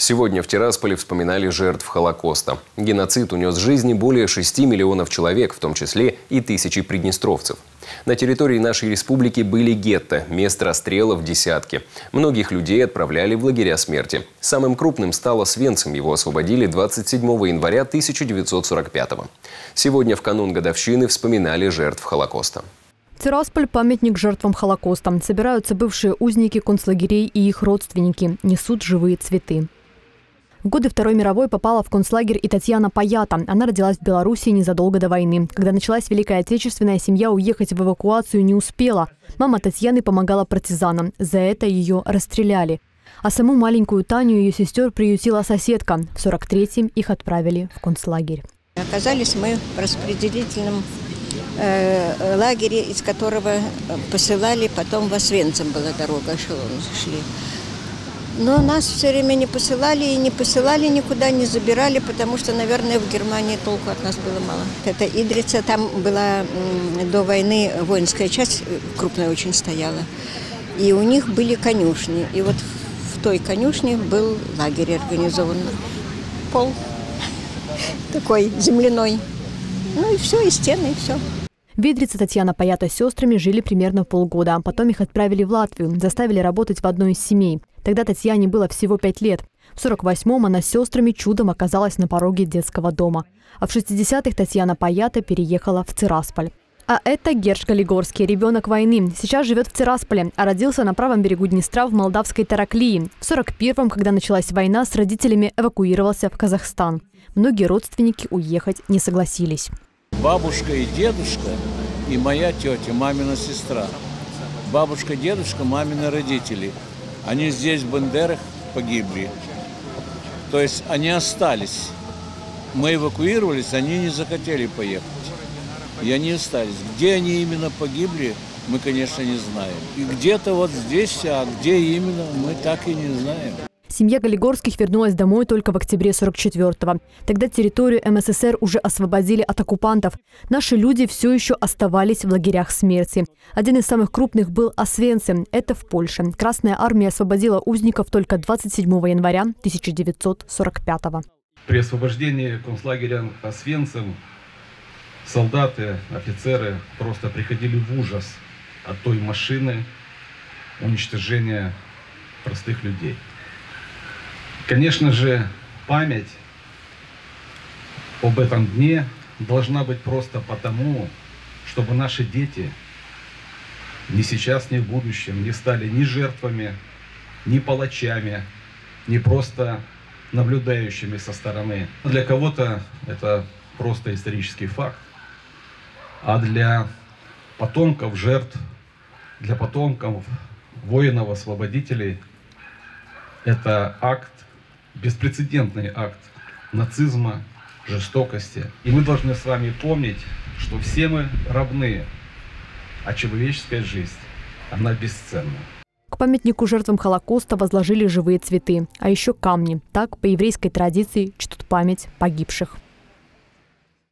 Сегодня в Тирасполе вспоминали жертв Холокоста. Геноцид унес жизни более 6 миллионов человек, в том числе и тысячи приднестровцев. На территории нашей республики были гетто, мест расстрелов десятки. Многих людей отправляли в лагеря смерти. Самым крупным стало Свенцем. Его освободили 27 января 1945 -го. Сегодня в канун годовщины вспоминали жертв Холокоста. Тирасполь – памятник жертвам Холокоста. Собираются бывшие узники концлагерей и их родственники. Несут живые цветы. В годы Второй мировой попала в концлагерь и Татьяна Паята. Она родилась в Беларуси незадолго до войны. Когда началась Великая Отечественная, семья уехать в эвакуацию не успела. Мама Татьяны помогала партизанам. За это ее расстреляли. А саму маленькую Таню ее сестер приютила соседка. В 43-м их отправили в концлагерь. Оказались мы в распределительном э, лагере, из которого посылали потом в Освенцим была дорога, эшелоны шли. Но нас все время не посылали и не посылали никуда, не забирали, потому что, наверное, в Германии толку от нас было мало. Это Идрица, там была до войны воинская часть, э, крупная очень стояла. И у них были конюшни. И вот в той конюшне был лагерь организован. Пол такой земляной. Ну и все, и стены, и все. Ведрица Татьяна Паята с сестрами жили примерно полгода. Потом их отправили в Латвию, заставили работать в одной из семей. Тогда Татьяне было всего пять лет. В 48-м она с сестрами чудом оказалась на пороге детского дома. А в 60-х Татьяна Паята переехала в Цирасполь. А это Герш Галигорский, ребенок войны. Сейчас живет в Цирасполе, а родился на правом берегу Днестра в молдавской Тараклии. В 41-м, когда началась война, с родителями эвакуировался в Казахстан. Многие родственники уехать не согласились. Бабушка и дедушка и моя тетя, мамина сестра. Бабушка, дедушка, мамины родители – они здесь, в Бендерах, погибли. То есть они остались. Мы эвакуировались, они не захотели поехать. И они остались. Где они именно погибли, мы, конечно, не знаем. И где-то вот здесь, а где именно, мы так и не знаем. Семья Галигорских вернулась домой только в октябре 44-го. Тогда территорию МССР уже освободили от оккупантов. Наши люди все еще оставались в лагерях смерти. Один из самых крупных был Освенцим. Это в Польше. Красная армия освободила узников только 27 января 1945 -го. При освобождении концлагеря Освенцим солдаты, офицеры просто приходили в ужас от той машины уничтожения простых людей. Конечно же, память об этом дне должна быть просто потому, чтобы наши дети ни сейчас, ни в будущем не стали ни жертвами, ни палачами, ни просто наблюдающими со стороны. Для кого-то это просто исторический факт, а для потомков жертв, для потомков воинов-освободителей это акт беспрецедентный акт нацизма, жестокости. И мы должны с вами помнить, что все мы равны, а человеческая жизнь, она бесценна. К памятнику жертвам Холокоста возложили живые цветы, а еще камни. Так, по еврейской традиции, чтут память погибших.